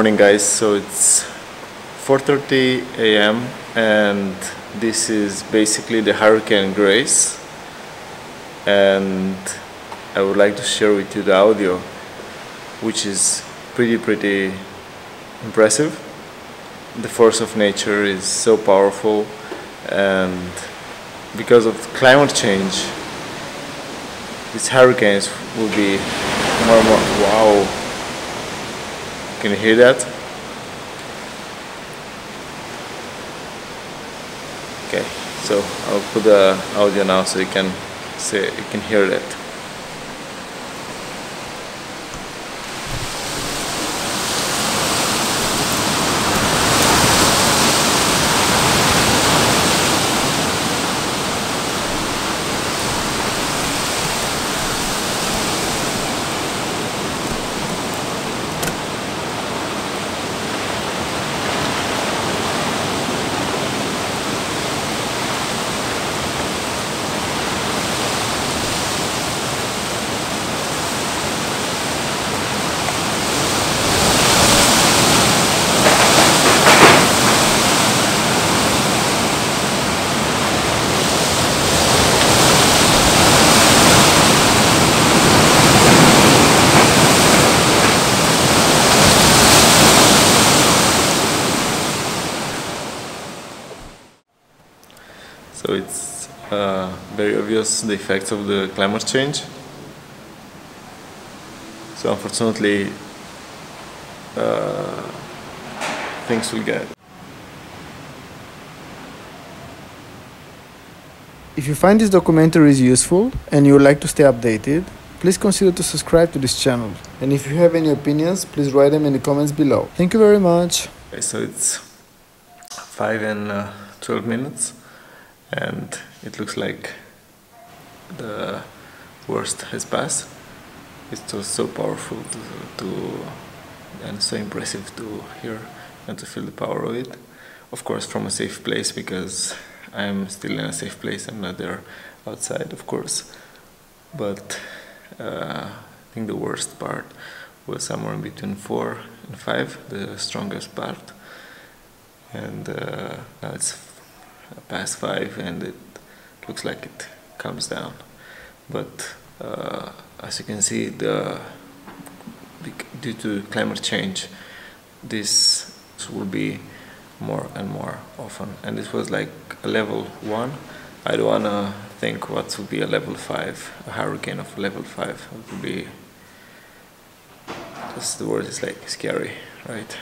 Morning guys, so it's 4.30 a.m. and this is basically the Hurricane Grace and I would like to share with you the audio which is pretty pretty impressive. The force of nature is so powerful and because of climate change these hurricanes will be more and more wow can you hear that? Okay, so I'll put the audio now so you can say you can hear that. So it's uh, very obvious the effects of the climate change. So unfortunately, uh, things will get. If you find this documentary is useful and you would like to stay updated, please consider to subscribe to this channel. And if you have any opinions, please write them in the comments below. Thank you very much. Okay, so it's 5 and uh, 12 minutes and it looks like the worst has passed. It's just so powerful to, to and so impressive to hear and to feel the power of it. Of course, from a safe place because I'm still in a safe place. I'm not there outside, of course. But uh, I think the worst part was somewhere in between four and five, the strongest part. And uh, now it's past five and it looks like it comes down. But uh, as you can see the due to climate change this will be more and more often. And this was like a level one. I don't wanna think what would be a level five a hurricane of level five. It would be just the word is like scary right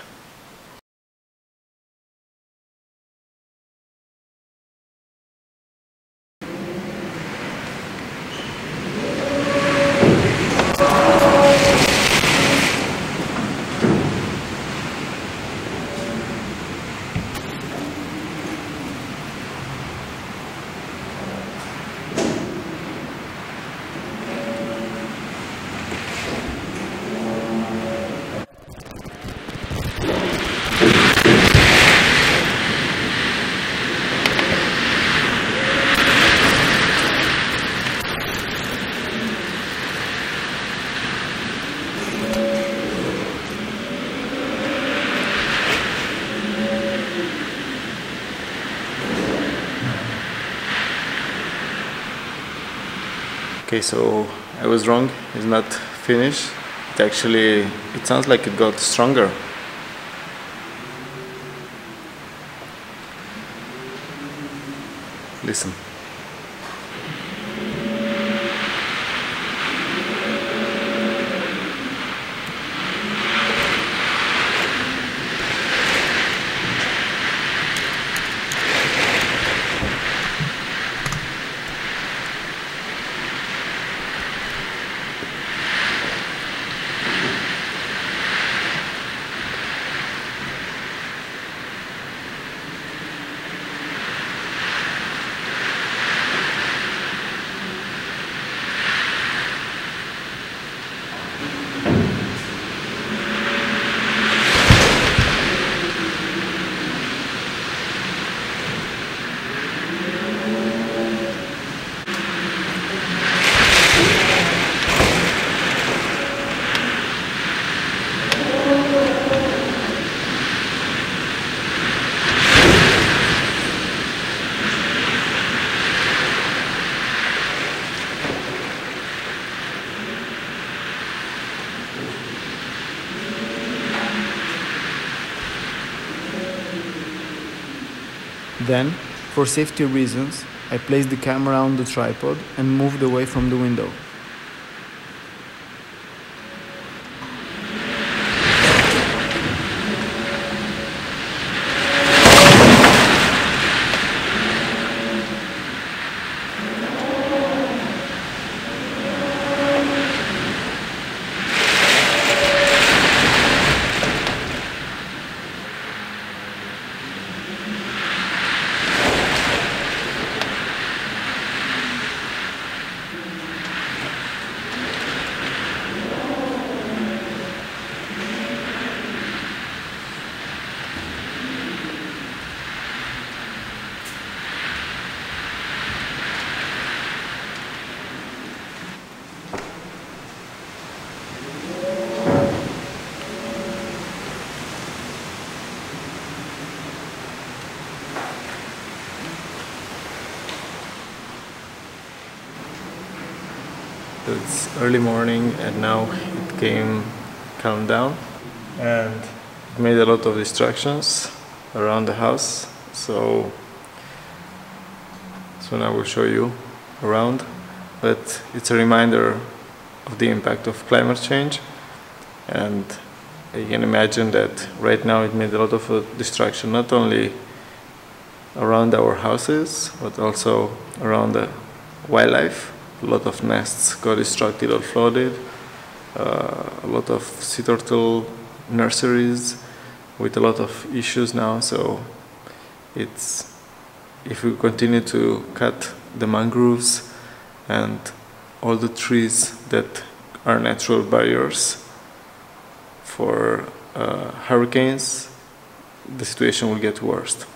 Okay, so I was wrong. It's not finished. It actually, it sounds like it got stronger. Listen. Then, for safety reasons, I placed the camera on the tripod and moved away from the window. It's early morning and now it came calm down and made a lot of distractions around the house. So soon I will show you around. But it's a reminder of the impact of climate change. And you can imagine that right now it made a lot of uh, distraction not only around our houses but also around the wildlife a lot of nests got destructed or flooded, uh, a lot of sea turtle nurseries with a lot of issues now. So it's if we continue to cut the mangroves and all the trees that are natural barriers for uh, hurricanes, the situation will get worse.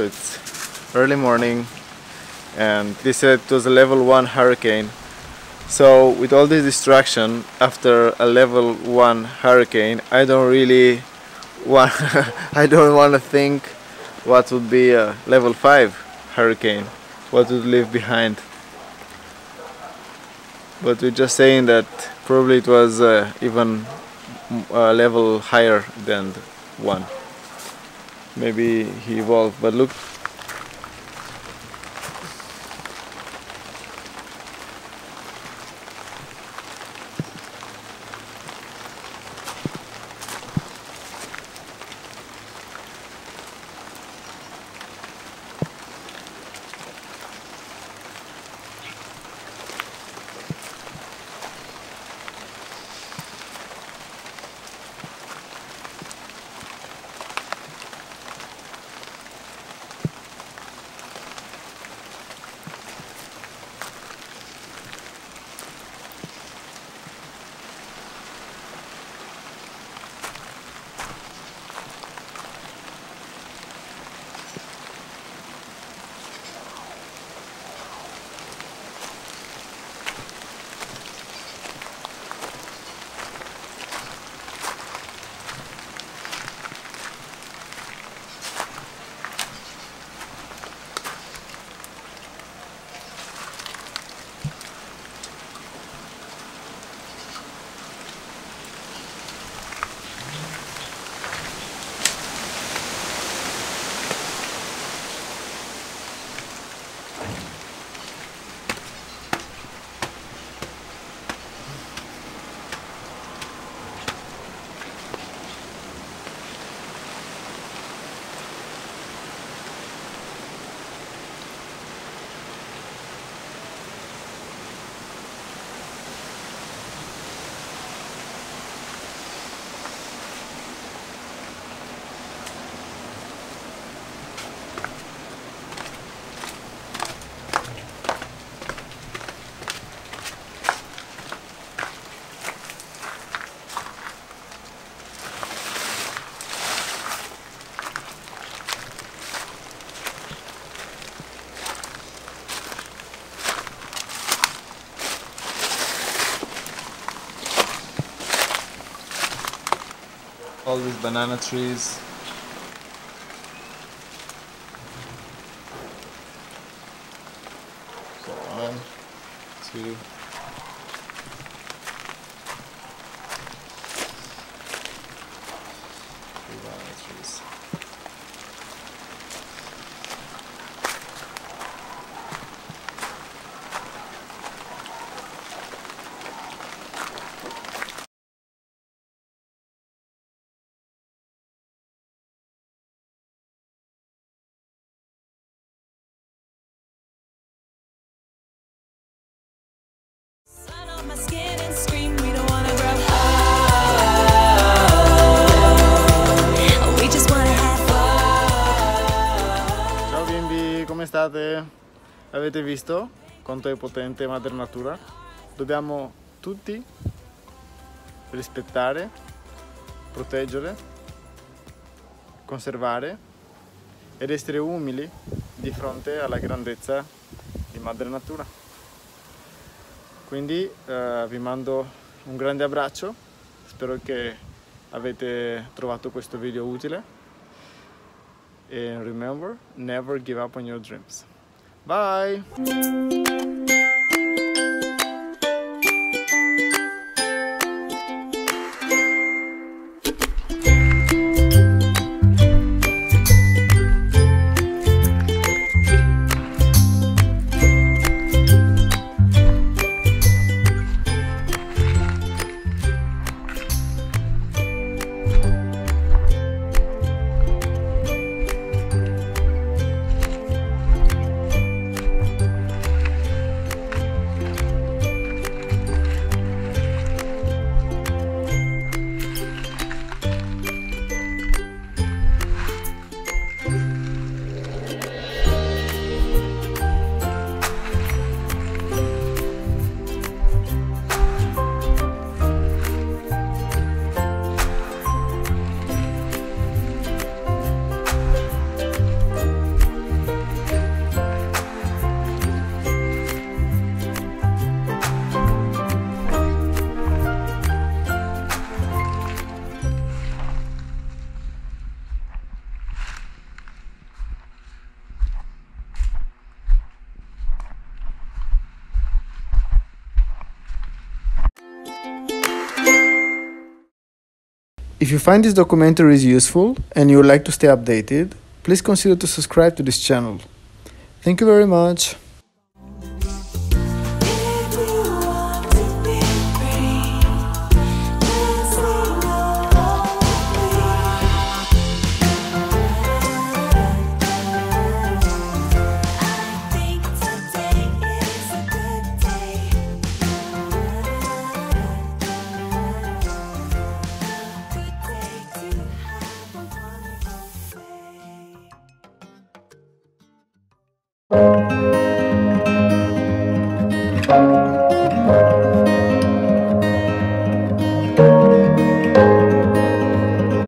So it's early morning and they said it was a level 1 hurricane. So with all this distraction after a level 1 hurricane I don't really want I don't want to think what would be a level 5 hurricane. What would leave behind? But we're just saying that probably it was uh, even a level higher than 1 maybe he evolved but look all these banana trees. State? Avete visto quanto è potente Madre Natura? Dobbiamo tutti rispettare, proteggere, conservare ed essere umili di fronte alla grandezza di Madre Natura. Quindi eh, vi mando un grande abbraccio, spero che avete trovato questo video utile and remember, never give up on your dreams. Bye! If you find this documentary is useful and you would like to stay updated, please consider to subscribe to this channel. Thank you very much.